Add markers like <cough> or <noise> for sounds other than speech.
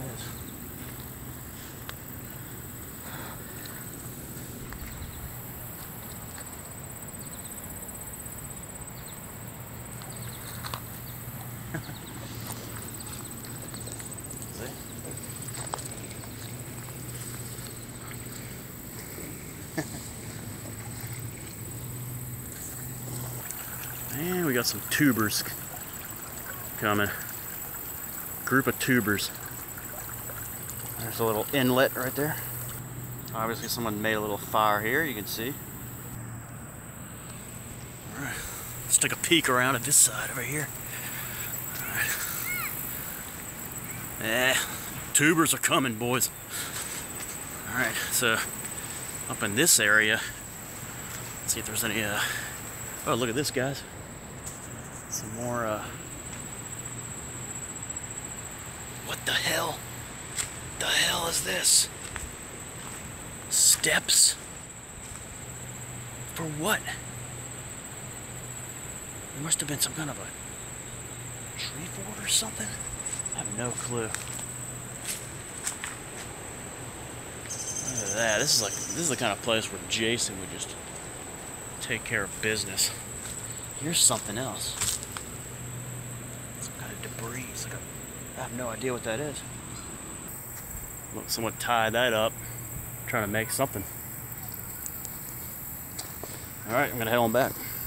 <laughs> And we got some tubers coming. Group of tubers. There's a little inlet right there. Obviously someone made a little fire here, you can see. Alright, let's take a peek around at this side over here. Alright. Eh, tubers are coming, boys. Alright, so up in this area, let's see if there's any, uh, oh, look at this, guys. Some more, uh, what the hell? Is this? Steps? For what? There must have been some kind of a tree fort or something. I have no clue. Look at that. This is like this is the kind of place where Jason would just take care of business. Here's something else. Some kind of debris. Like a, I have no idea what that is. Someone tied that up, trying to make something. All right, I'm gonna head on back.